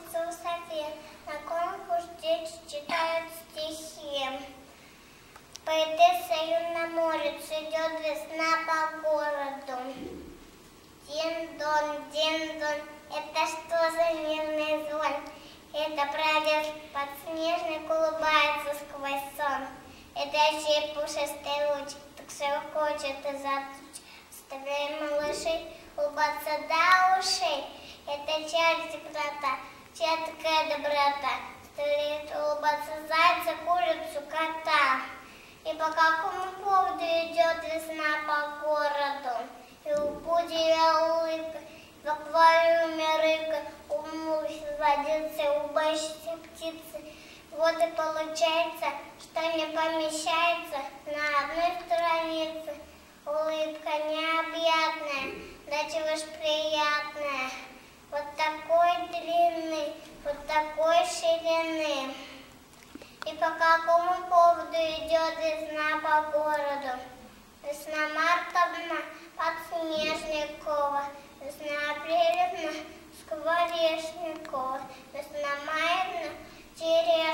учится Софии. На конкурс дети читают стихи. Поэтесса юна молится, идет весна по городу. Дин-дон, дин-дон, это что за мирный звон? Это прадед подснежник улыбается сквозь сон. Это чей пушистый луч так широкочет из-за туч. Оставляем малышей улыбаться до ушей. Это чья доброта, чья такая доброта. Стоит улыбаться зайца, курицу, кота. И по какому поводу идет весна по городу? И у пудия улыбка, в аквариуме рыбка, у мухи водится, у бэшки птицы. Вот и получается, что не помещается на одной странице. Улыбка необъятная, да чего ж приятная. Вот такой длины, вот такой ширины. И по какому поводу идет весна по городу? Весна Марковна Подснежникова, весна Апрелевна Скворечникова, весна Маевна Терешникова.